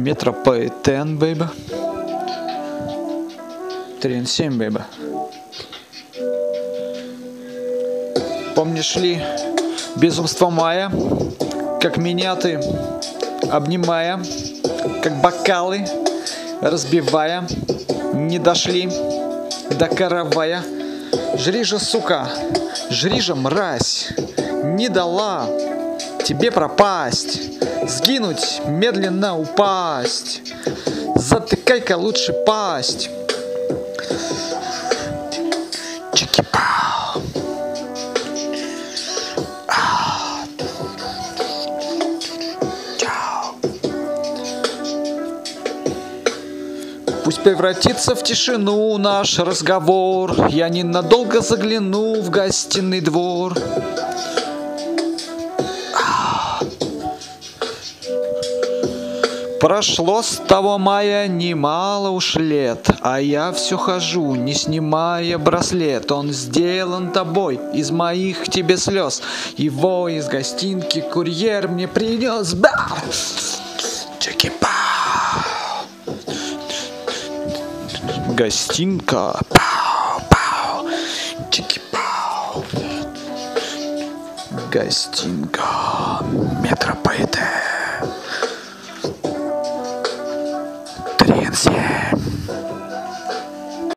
Метрополитен, бейба. 3N7, бейба. Помнишь ли безумство мая, как меня ты, обнимая, как бокалы, разбивая, не дошли до каравая. Жри же, сука, жри же, мразь, не дала тебе пропасть, сгинуть, медленно упасть. Затыкай-ка лучше пасть. Чики-пау. Пусть превратится в тишину наш разговор. Я ненадолго загляну в гостиный двор. Прошло с того мая немало уж лет, А я все хожу, не снимая браслет. Он сделан тобой из моих тебе слез. Его из гостинки курьер мне принес. Да! Чики-пау! Гостинка. Пау, пау. Чики-пау. Гостинка. Метрополитен. Yeah.